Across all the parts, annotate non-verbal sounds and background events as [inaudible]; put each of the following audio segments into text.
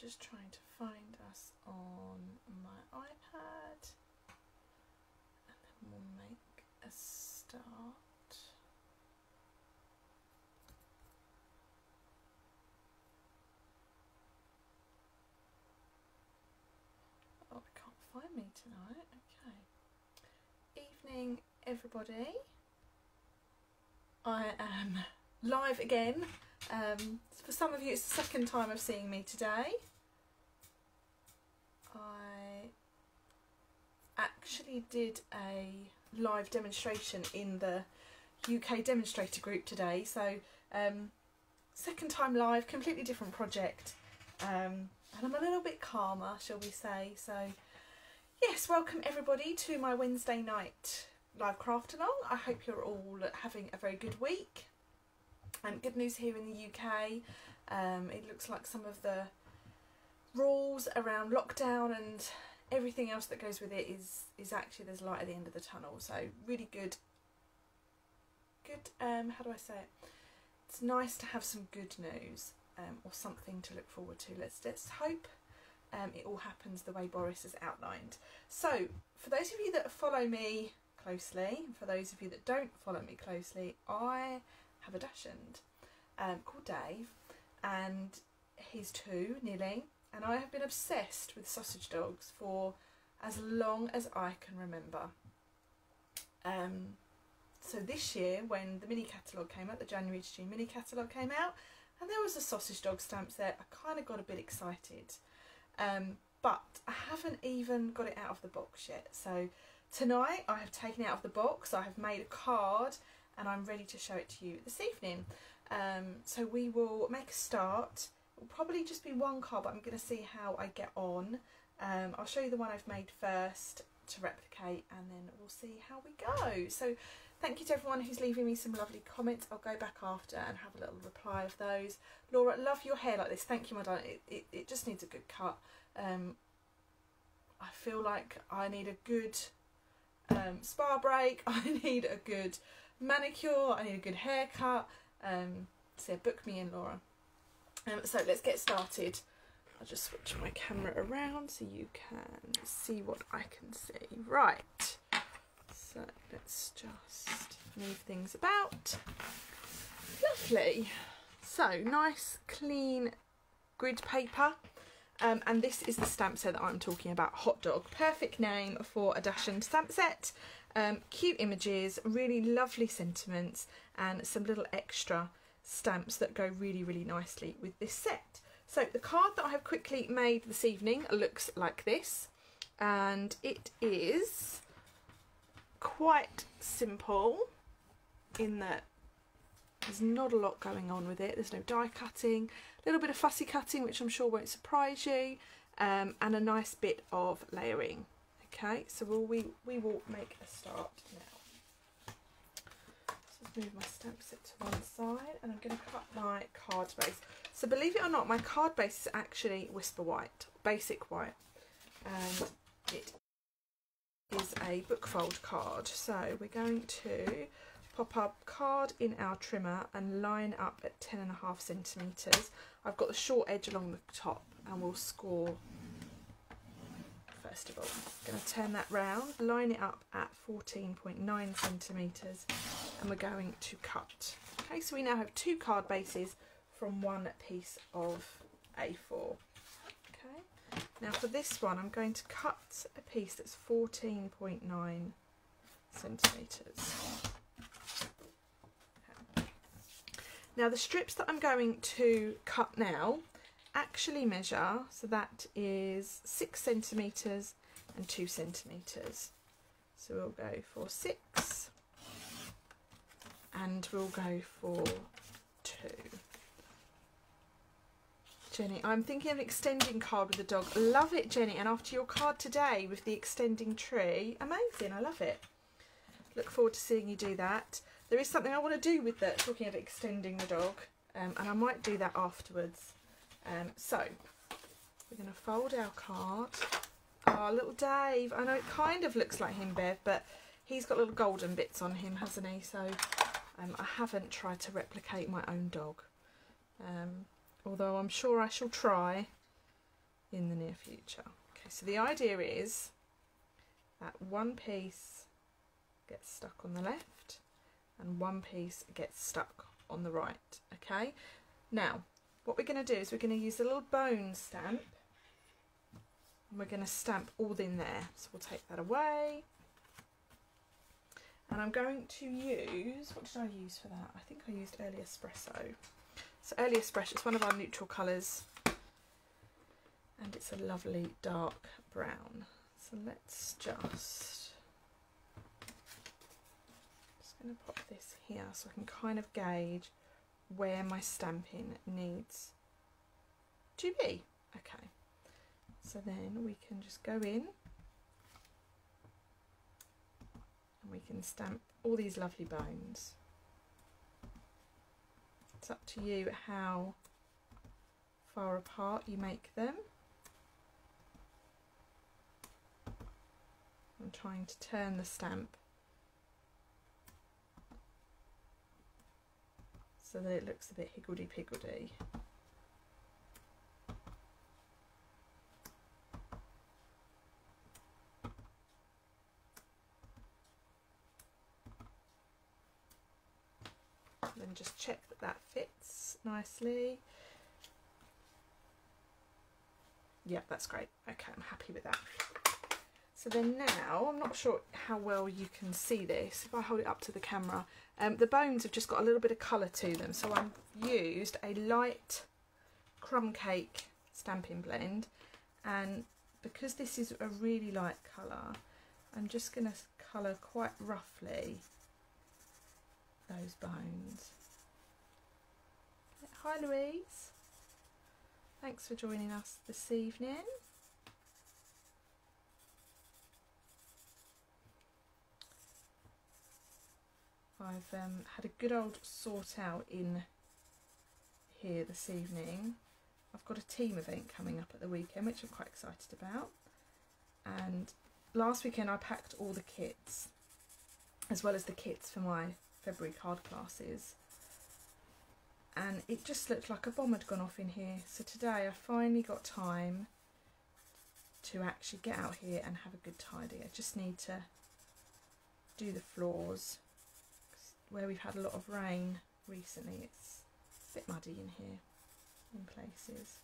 just trying to find us on my iPad and then we'll make a start. Oh, I can't find me tonight. Okay. Evening, everybody. I am [laughs] live again. Um, for some of you, it's the second time of seeing me today. I actually did a live demonstration in the UK demonstrator group today. So, um, second time live, completely different project. Um, and I'm a little bit calmer, shall we say. So, yes, welcome everybody to my Wednesday night live craft along. I hope you're all having a very good week. Um, good news here in the UK. Um, it looks like some of the rules around lockdown and everything else that goes with it is is actually there's light at the end of the tunnel. So really good. Good. Um, how do I say it? It's nice to have some good news um, or something to look forward to. Let's let's hope um, it all happens the way Boris has outlined. So for those of you that follow me closely, for those of you that don't follow me closely, I have a dachshund um, called Dave, and he's two nearly, and I have been obsessed with sausage dogs for as long as I can remember. Um, so this year, when the mini catalogue came out, the January to June mini catalogue came out, and there was a sausage dog stamp set, I kind of got a bit excited. Um, but I haven't even got it out of the box yet. So tonight I have taken it out of the box, I have made a card, and I'm ready to show it to you this evening. Um, so we will make a start. Will probably just be one card, but I'm going to see how I get on. Um, I'll show you the one I've made first to replicate and then we'll see how we go. So thank you to everyone who's leaving me some lovely comments. I'll go back after and have a little reply of those. Laura, love your hair like this. Thank you, my darling. It, it, it just needs a good cut. Um, I feel like I need a good um, spa break. [laughs] I need a good manicure. I need a good haircut. Um, so book me in, Laura. Um, so let's get started. I'll just switch my camera around so you can see what I can see. Right, so let's just move things about. Lovely. So nice, clean grid paper. Um, and this is the stamp set that I'm talking about, Hot Dog. Perfect name for a Dachshund stamp set. Um, cute images, really lovely sentiments, and some little extra stamps that go really, really nicely with this set. So the card that I have quickly made this evening looks like this, and it is quite simple in that there's not a lot going on with it. There's no die cutting, a little bit of fussy cutting, which I'm sure won't surprise you, um, and a nice bit of layering. Okay, so we'll, we, we will make a start now. Move my stamp set to one side and I'm going to cut my card base. So believe it or not, my card base is actually Whisper White, basic white, and it is a bookfold card. So we're going to pop our card in our trimmer and line up at 10 and a half centimetres. I've got the short edge along the top and we'll score first of all. I'm going to turn that round, line it up at 14.9 centimetres and we're going to cut. Okay, so we now have two card bases from one piece of A4. Okay, now for this one I'm going to cut a piece that's 14.9 centimetres. Okay. Now the strips that I'm going to cut now actually measure, so that is six centimetres and two centimetres. So we'll go for six and we'll go for two. Jenny, I'm thinking of an extending card with the dog. Love it, Jenny. And after your card today with the extending tree, amazing. I love it. Look forward to seeing you do that. There is something I want to do with that, talking of extending the dog, um, and I might do that afterwards. Um, so we're going to fold our card. Oh, Oh, little Dave. I know it kind of looks like him, Bev, but he's got little golden bits on him, hasn't he? So um, I haven't tried to replicate my own dog. Um, although I'm sure I shall try in the near future. Okay, so the idea is that one piece gets stuck on the left and one piece gets stuck on the right. Okay, now what we're going to do is we're going to use a little bone stamp and we're going to stamp all in there. So we'll take that away. And I'm going to use, what did I use for that? I think I used Early Espresso. So Early Espresso, it's one of our neutral colours. And it's a lovely dark brown. So let's just, just going to pop this here so I can kind of gauge where my stamping needs to be. Okay, so then we can just go in and we can stamp all these lovely bones. It's up to you how far apart you make them. I'm trying to turn the stamp so that it looks a bit higgledy-piggledy. Then just check that that fits nicely. Yeah, that's great. Okay, I'm happy with that. So then now, I'm not sure how well you can see this. If I hold it up to the camera, um, the bones have just got a little bit of colour to them. So I've used a light crumb cake stamping blend. And because this is a really light colour, I'm just going to colour quite roughly those bones. Hi Louise. Thanks for joining us this evening. I've um, had a good old sort out in here this evening. I've got a team event coming up at the weekend, which I'm quite excited about. And last weekend I packed all the kits, as well as the kits for my February card classes. And it just looked like a bomb had gone off in here. So today I finally got time to actually get out here and have a good tidy. I just need to do the floors where we've had a lot of rain recently, it's a bit muddy in here in places.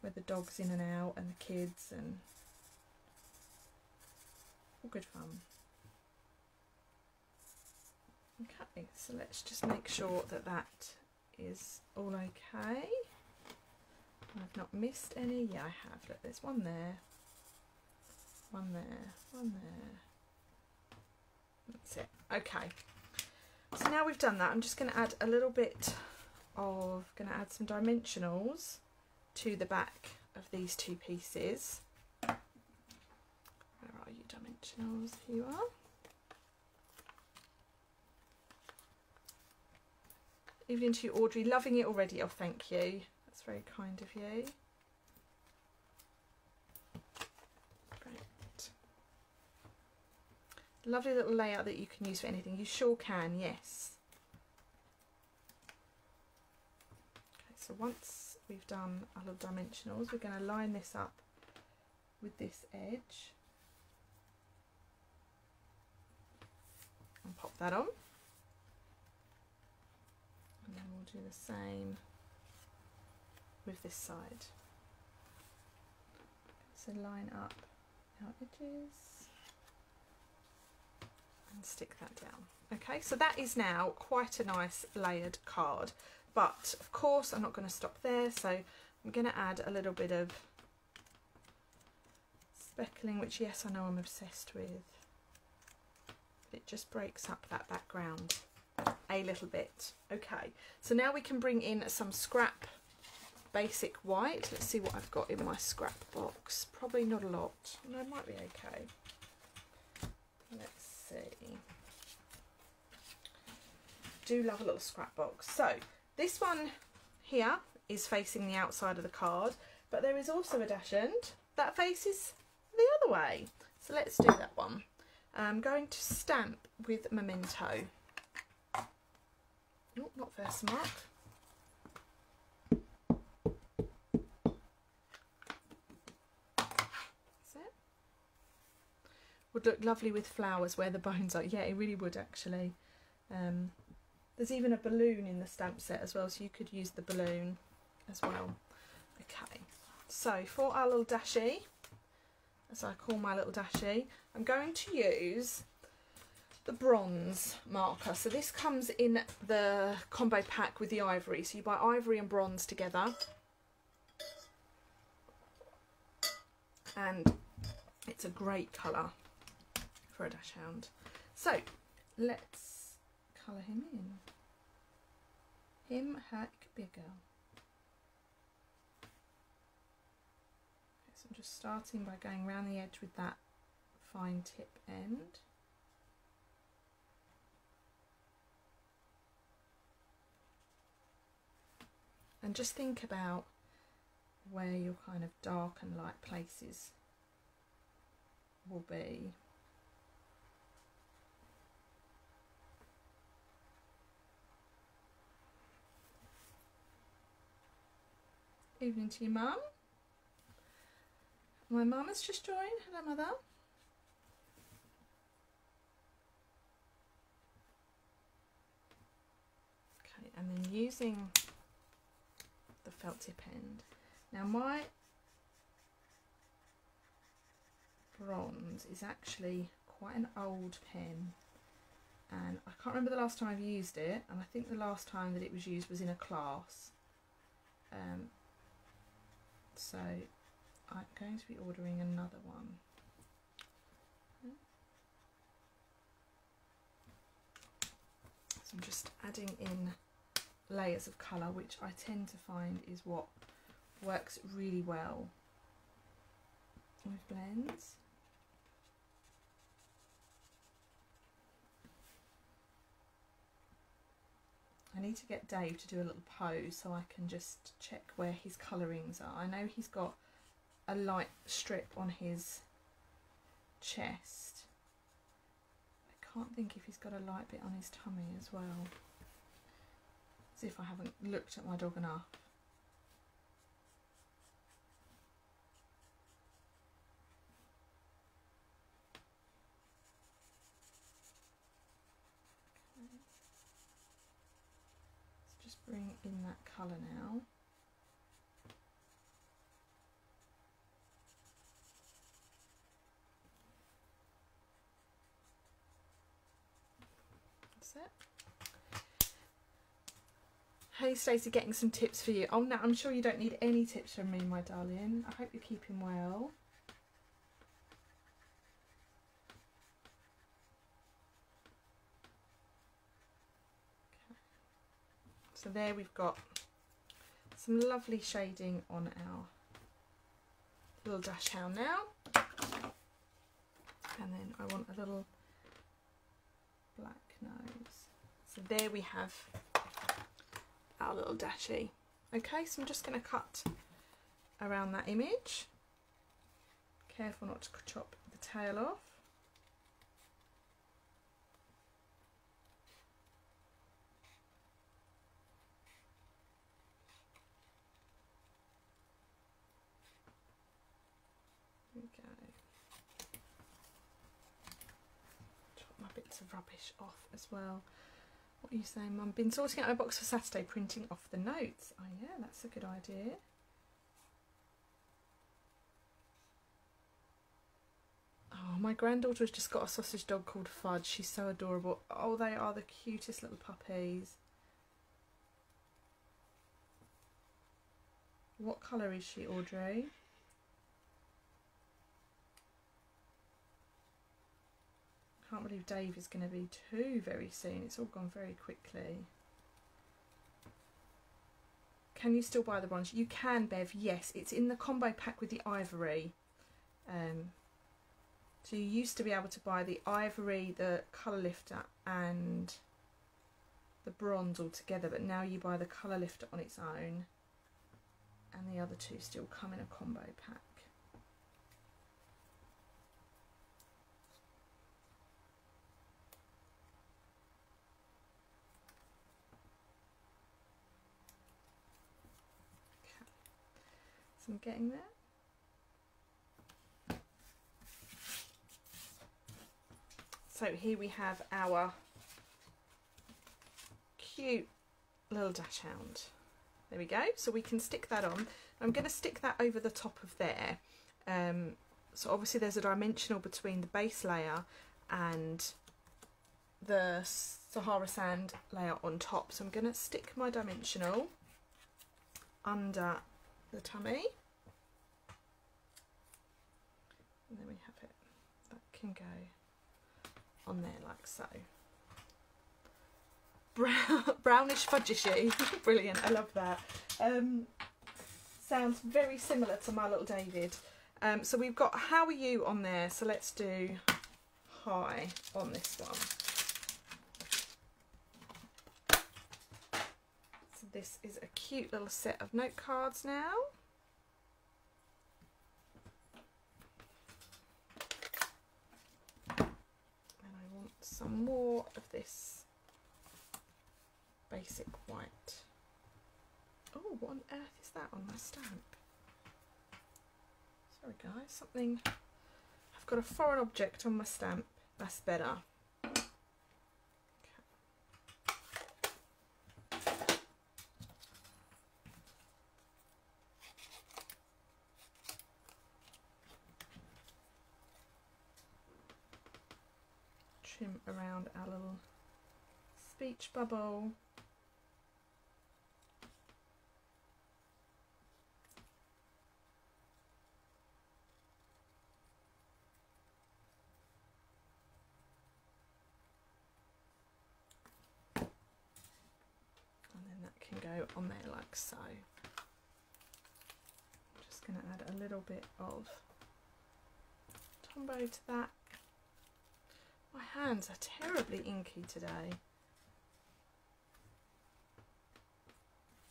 Where the dog's in and out and the kids and all good fun. Okay, so let's just make sure that that is all okay. I've not missed any. Yeah, I have. Look, there's one there, one there, one there. That's it. Okay. So now we've done that, I'm just going to add a little bit of, going to add some dimensionals to the back of these two pieces. Where are you dimensionals? Here you are. Evening to you, Audrey. Loving it already. Oh, thank you. That's very kind of you. Lovely little layout that you can use for anything. You sure can, yes. Okay, so once we've done our little dimensionals, we're going to line this up with this edge. And pop that on. And then we'll do the same with this side. So line up our edges and stick that down. Okay, so that is now quite a nice layered card. But of course, I'm not going to stop there. So I'm going to add a little bit of speckling, which yes, I know I'm obsessed with. It just breaks up that background a little bit. Okay, so now we can bring in some scrap basic white. Let's see what I've got in my scrap box. Probably not a lot. No, it might be okay. Let's see. Do love a little scrap box. So this one here is facing the outside of the card, but there is also a dachshund that faces the other way. So let's do that one. I'm going to stamp with Memento. Oh, not Versamark. Would look lovely with flowers where the bones are. Yeah, it really would actually. Um, there's even a balloon in the stamp set as well, so you could use the balloon as well. Okay, so for our little dashi, as I call my little dashi, I'm going to use the bronze marker. So this comes in the combo pack with the ivory. So you buy ivory and bronze together. And it's a great colour for a dachshund. So let's colour him in. Him, hack, bigger. Okay, so I'm just starting by going around the edge with that fine tip end. And just think about where your kind of dark and light places will be. Evening to you, Mum. My mum has just joined. Hello, Mother. Okay, and then using felt tip end. Now my bronze is actually quite an old pen and I can't remember the last time I've used it and I think the last time that it was used was in a class. Um, so I'm going to be ordering another one. So I'm just adding in layers of colour, which I tend to find is what works really well with blends. I need to get Dave to do a little pose so I can just check where his colourings are. I know he's got a light strip on his chest. I can't think if he's got a light bit on his tummy as well. As if I haven't looked at my dog enough. Bring in that colour now. That's it. Hey Stacey, getting some tips for you. Oh no, I'm sure you don't need any tips from me, my darling. I hope you're keeping well. So there we've got some lovely shading on our little dachshund now. And then I want a little black nose. So there we have our little dashie. Okay, so I'm just going to cut around that image. Careful not to chop the tail off. Okay. Chop my bits of rubbish off as well. What are you saying, Mum? Been sorting out my box for Saturday, printing off the notes. Oh yeah, that's a good idea. Oh, my granddaughter has just got a sausage dog called Fudge. She's so adorable. Oh, they are the cutest little puppies. What colour is she, Audrey? Can't believe Dave is going to be two very soon. It's all gone very quickly. Can you still buy the bronze? You can, Bev. Yes, it's in the combo pack with the ivory. Um, so you used to be able to buy the ivory, the colour lifter and the bronze all together, but now you buy the colour lifter on its own and the other two still come in a combo pack. I'm getting there. So here we have our cute little dachshund. There we go. So we can stick that on. I'm going to stick that over the top of there. Um, so obviously there's a dimensional between the base layer and the Sahara sand layer on top. So I'm going to stick my dimensional under the tummy. And then we have it. That can go on there like so. Brown, [laughs] brownish fudgishy. [laughs] Brilliant, I love that. Um, sounds very similar to my little David. Um, so we've got how are you on there. So let's do hi on this one. This is a cute little set of note cards now. And I want some more of this basic white. Oh, what on earth is that on my stamp? Sorry guys, something... I've got a foreign object on my stamp. That's better. Trim around our little speech bubble. And then that can go on there like so. I'm just going to add a little bit of Tombow to that my hands are terribly inky today.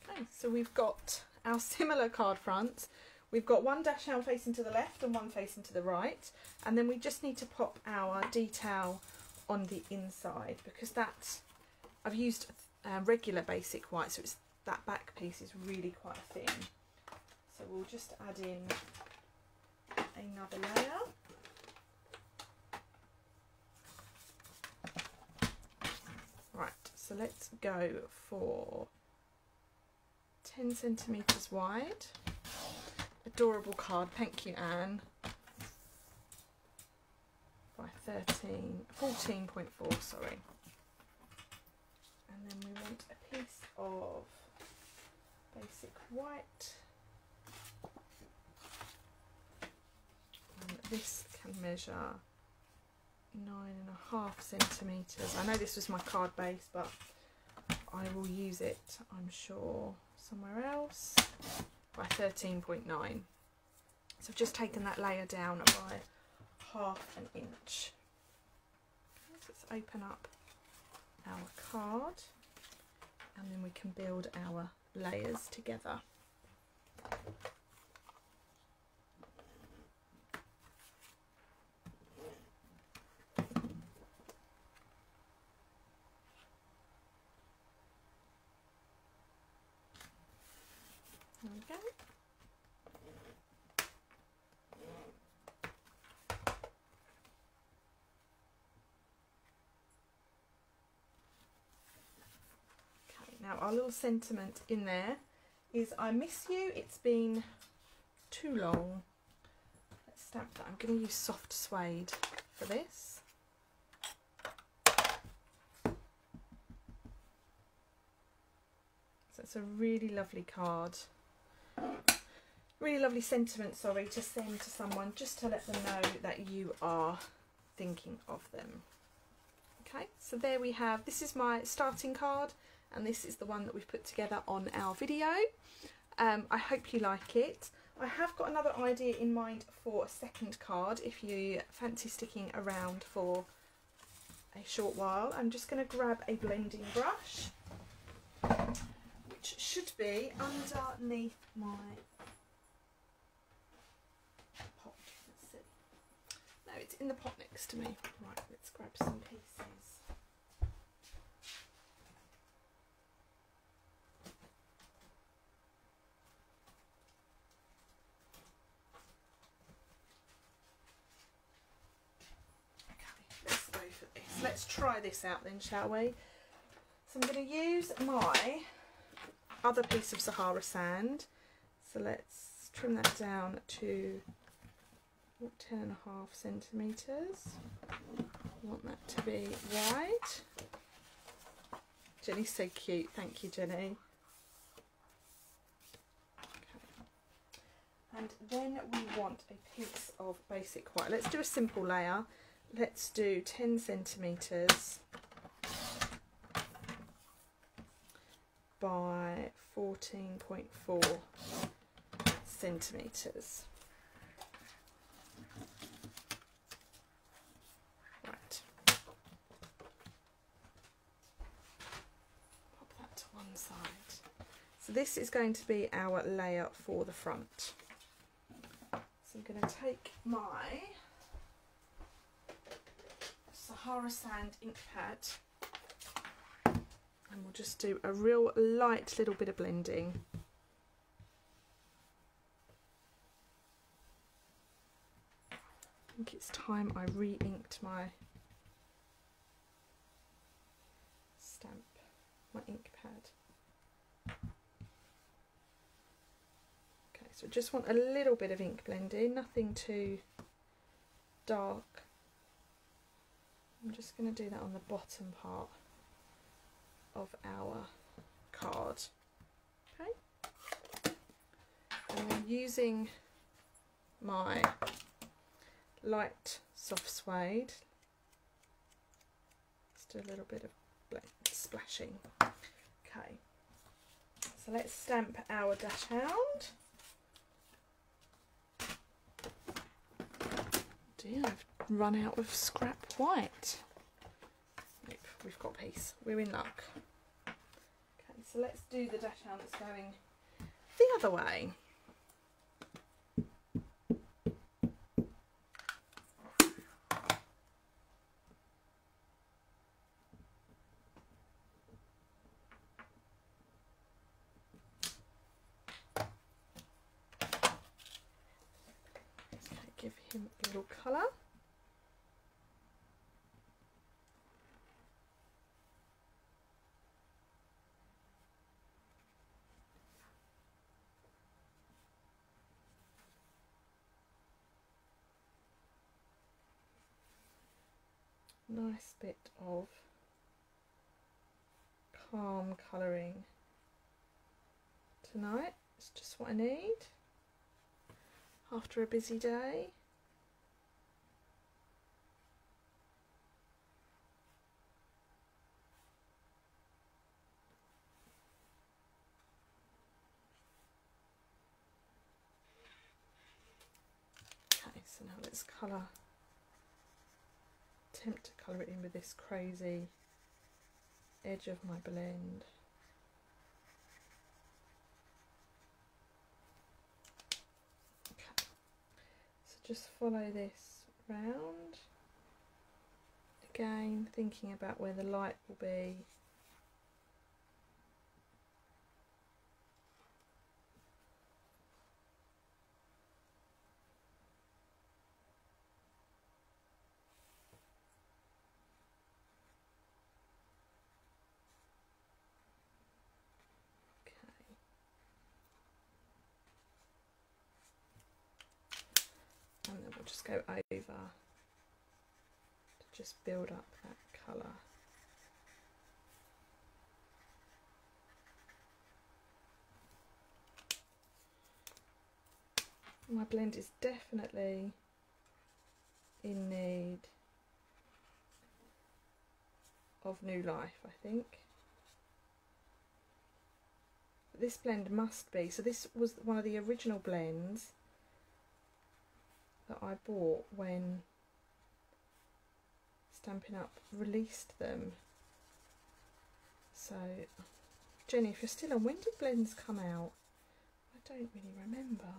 Okay, so we've got our similar card fronts. We've got one dachshund facing to the left and one facing to the right. And then we just need to pop our detail on the inside because that's, I've used uh, regular basic white, so it's that back piece is really quite thin. So we'll just add in another layer. So let's go for 10 centimetres wide. Adorable card, thank you Anne. By 13, 14.4, sorry. And then we want a piece of basic white. And this can measure nine and a half centimetres. I know this was my card base, but I will use it, I'm sure, somewhere else by 13.9. So I've just taken that layer down by half an inch. let's open up our card and then we can build our layers together. Our little sentiment in there is I miss you, it's been too long. Let's stamp that. I'm going to use soft suede for this. So it's a really lovely card. Really lovely sentiment, sorry, to send to someone just to let them know that you are thinking of them. Okay, so there we have, this is my starting card and this is the one that we've put together on our video. Um, I hope you like it. I have got another idea in mind for a second card if you fancy sticking around for a short while. I'm just going to grab a blending brush which should be underneath my pot. No, it's in the pot next to me. Right, let's grab some pieces. Let's try this out then, shall we? So I'm going to use my other piece of Sahara sand. So let's trim that down to 10 and a half centimetres. Want that to be wide. Jenny's so cute. Thank you, Jenny. And then we want a piece of basic white. Let's do a simple layer. Let's do 10 centimetres by 14.4 centimetres. Right. Pop that to one side. So this is going to be our layer for the front. So I'm going to take my Sahara Sand ink pad and we'll just do a real light little bit of blending. I think it's time I re-inked my stamp, my ink pad. Okay, so just want a little bit of ink blending, nothing too dark. I'm just going to do that on the bottom part of our card. Okay. And I'm using my light soft suede. Just do a little bit of splashing. Okay. So let's stamp our dachshund. dear, I've run out of scrap white. Nope, we've got piece. We're in luck. Okay, so let's do the dachshund that's going the other way. Nice bit of calm colouring tonight. It's just what I need after a busy day. Okay, so now let's colour attempt to colour it in with this crazy edge of my blend. Okay. So just follow this round. Again, thinking about where the light will be. Go over to just build up that colour. My blend is definitely in need of new life, I think. This blend must be, so this was one of the original blends that I bought when Stampin' Up released them. So, Jenny, if you're still on, when did blends come out? I don't really remember.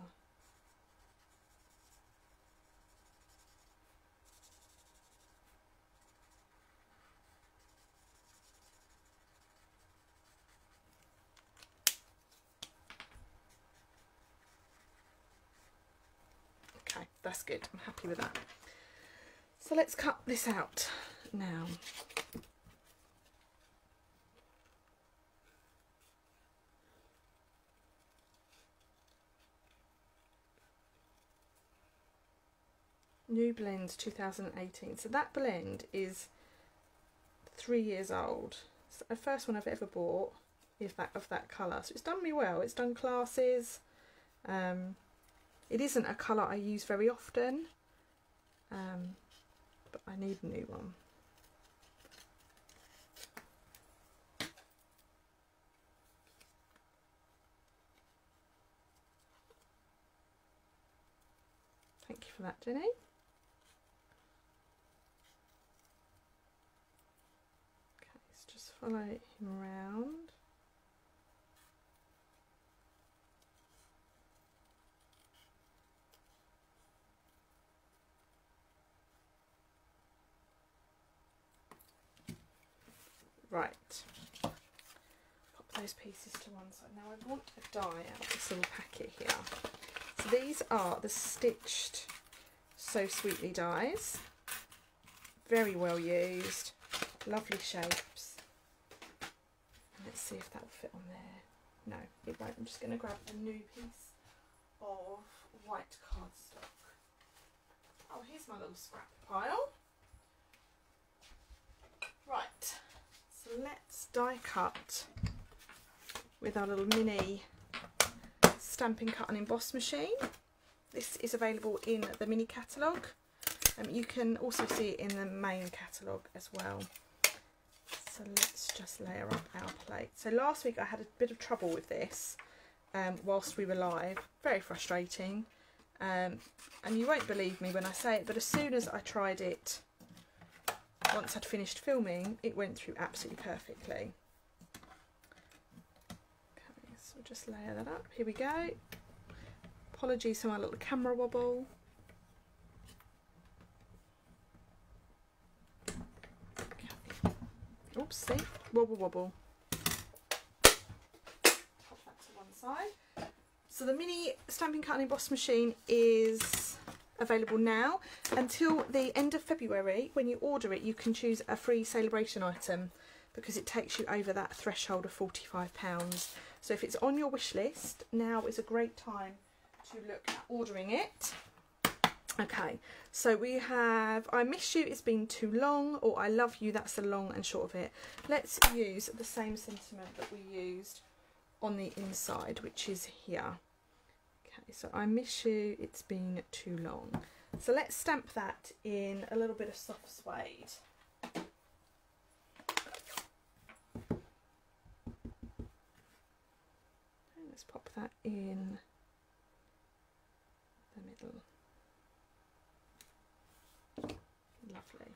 That's good. I'm happy with that. So let's cut this out Now, New Blend 2018. So that blend is three years old. It's the first one I've ever bought is that of that colour. So it's done me well. It's done classes. Um, it isn't a colour I use very often, um, but I need a new one. Thank you for that, Jenny. Okay, let's just follow him around. Right, pop those pieces to one side. Now I want a die out of this little packet here. So these are the stitched So Sweetly dies. Very well used, lovely shapes. Let's see if that will fit on there. No, it won't. I'm just going to grab a new piece of white cardstock. Oh, here's my little scrap pile. Right, so let's die cut with our little mini stamping cut and emboss machine. This is available in the mini catalogue. Um, you can also see it in the main catalogue as well. So let's just layer up our plate. So last week I had a bit of trouble with this um, whilst we were live. Very frustrating. Um, and you won't believe me when I say it, but as soon as I tried it, once I'd finished filming, it went through absolutely perfectly. Okay, so we'll just layer that up. Here we go. Apologies for my little camera wobble. Oops, see? Wobble wobble. Pop that to one side. So the mini stamping cut and emboss machine is available now until the end of February. When you order it, you can choose a free celebration item because it takes you over that threshold of £45. So if it's on your wish list, now is a great time to look at ordering it. Okay, so we have I miss you, it's been too long, or I love you, that's the long and short of it. Let's use the same sentiment that we used on the inside, which is here. Okay, so I miss you, it's been too long. So let's stamp that in a little bit of soft suede. let's pop that in the middle. Lovely.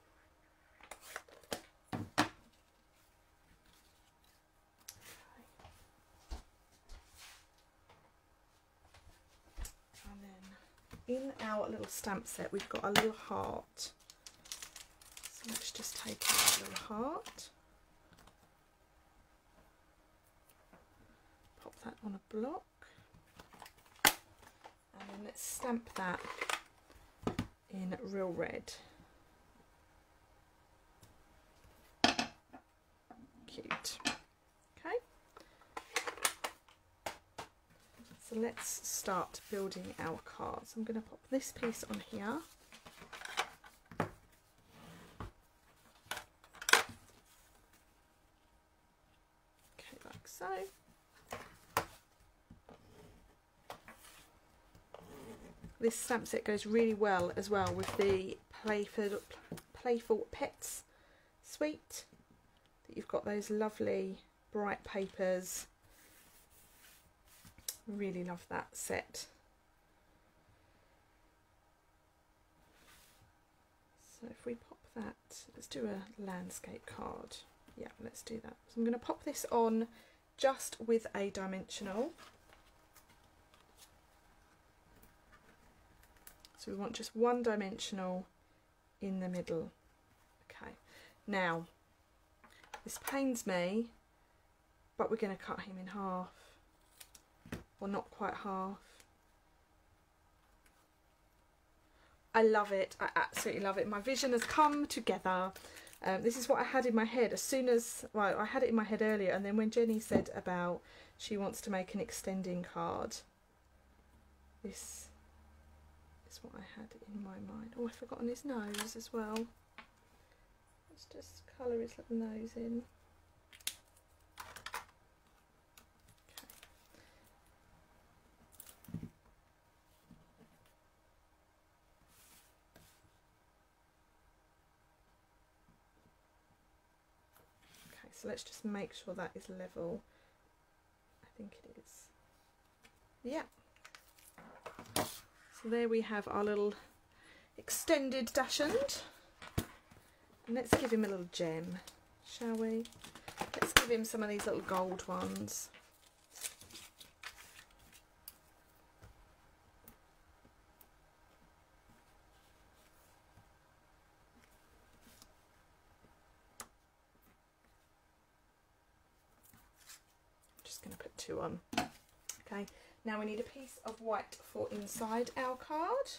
And then in our little stamp set, we've got a little heart. So let's just take out a little heart. Pop that on a block. And then let's stamp that in real red. Cute. Okay. So let's start building our cards. I'm going to pop this piece on here. Okay, like so. This stamp set goes really well as well with the Playful, Playful Pets suite. That you've got those lovely bright papers. Really love that set. So if we pop that, let's do a landscape card. Yeah, let's do that. So I'm going to pop this on just with a dimensional. So we want just one dimensional in the middle. Okay, now this pains me, but we're going to cut him in half, or not quite half. I love it, I absolutely love it. My vision has come together. Um, this is what I had in my head as soon as, well, I had it in my head earlier, and then when Jenny said about she wants to make an extending card, this is what I had in my mind. Oh, I've forgotten his nose as well. Let's just colour his little nose in. So let's just make sure that is level. I think it is. Yeah. So there we have our little extended dachshund. And let's give him a little gem, shall we? Let's give him some of these little gold ones. Two on. Okay, now we need a piece of white for inside our card.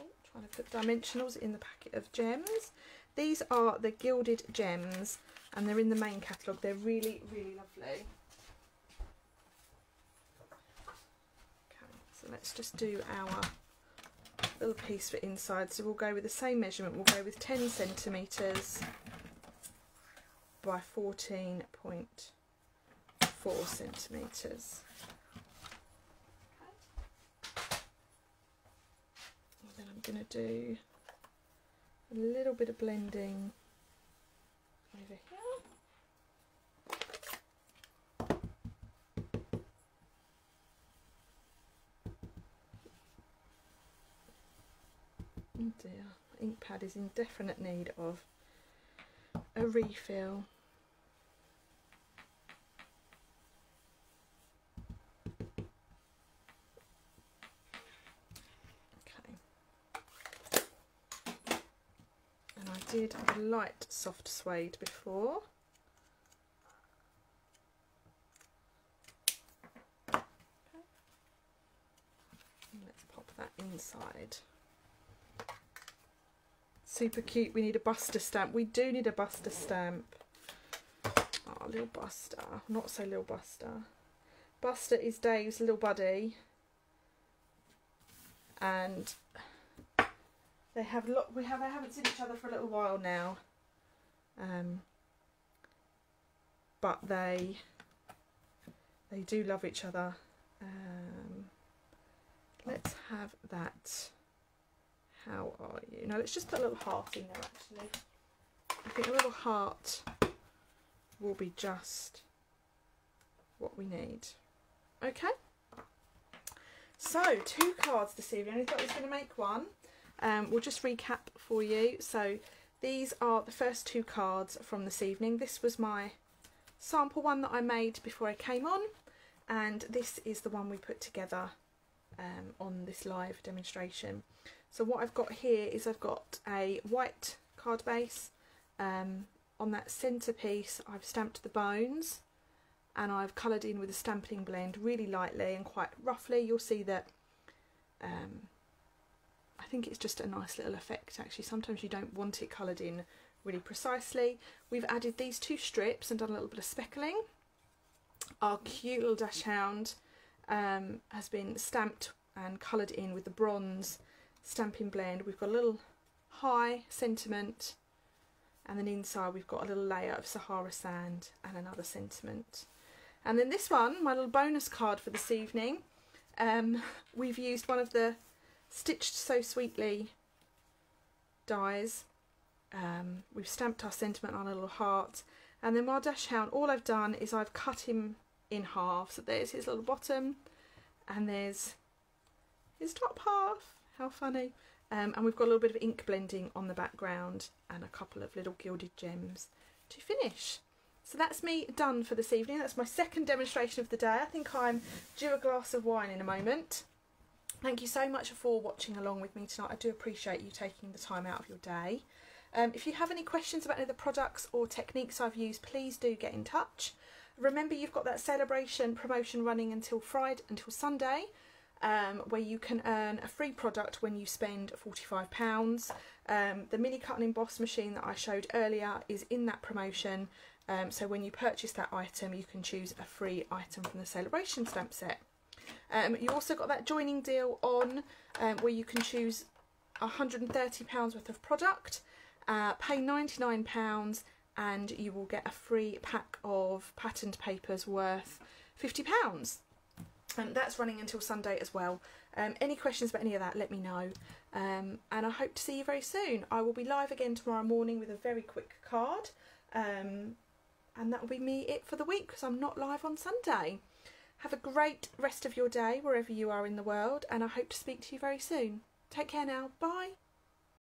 Oh, trying to put dimensionals in the packet of gems. These are the gilded gems and they're in the main catalogue. They're really, really lovely. Okay, so let's just do our little piece for inside. So we'll go with the same measurement. We'll go with 10 centimetres by 14 point four centimetres. then I'm going to do a little bit of blending over here. Oh dear, ink pad is in definite need of a refill. Did a light soft suede before. Let's pop that inside. Super cute. We need a Buster stamp. We do need a Buster stamp. Oh, little Buster. Not so little Buster. Buster is Dave's little buddy. And they have look. We have. They haven't seen each other for a little while now. Um, but they they do love each other. Um, let's have that. How are you? Now let's just put a little heart in there. Actually, I think a little heart will be just what we need. Okay. So two cards this evening. I thought I was going to make one. Um, we'll just recap for you. So these are the first two cards from this evening. This was my sample one that I made before I came on and this is the one we put together um, on this live demonstration. So what I've got here is I've got a white card base. Um, on that centrepiece I've stamped the bones and I've coloured in with a stamping blend really lightly and quite roughly. You'll see that um, I think it's just a nice little effect actually. Sometimes you don't want it coloured in really precisely. We've added these two strips and done a little bit of speckling. Our cute little dachshund um, has been stamped and coloured in with the bronze stamping blend. We've got a little high sentiment and then inside we've got a little layer of Sahara sand and another sentiment. And then this one, my little bonus card for this evening, um, [laughs] we've used one of the Stitched So Sweetly dies. Um, we've stamped our sentiment on a little heart. And then our Dachshund, all I've done is I've cut him in half. So there's his little bottom and there's his top half. How funny. Um, and we've got a little bit of ink blending on the background and a couple of little gilded gems to finish. So that's me done for this evening. That's my second demonstration of the day. I think I'm due a glass of wine in a moment. Thank you so much for watching along with me tonight. I do appreciate you taking the time out of your day. Um, if you have any questions about any of the products or techniques I've used, please do get in touch. Remember you've got that celebration promotion running until Friday, until Sunday, um, where you can earn a free product when you spend £45. Um, the mini cut and emboss machine that I showed earlier is in that promotion. Um, so when you purchase that item, you can choose a free item from the celebration stamp set. Um, you also got that joining deal on um, where you can choose £130 worth of product, uh, pay £99 and you will get a free pack of patterned papers worth £50. And that's running until Sunday as well. Um, any questions about any of that, let me know. Um, and I hope to see you very soon. I will be live again tomorrow morning with a very quick card. Um, and that will be me it for the week because I'm not live on Sunday. Have a great rest of your day wherever you are in the world, and I hope to speak to you very soon. Take care now. Bye.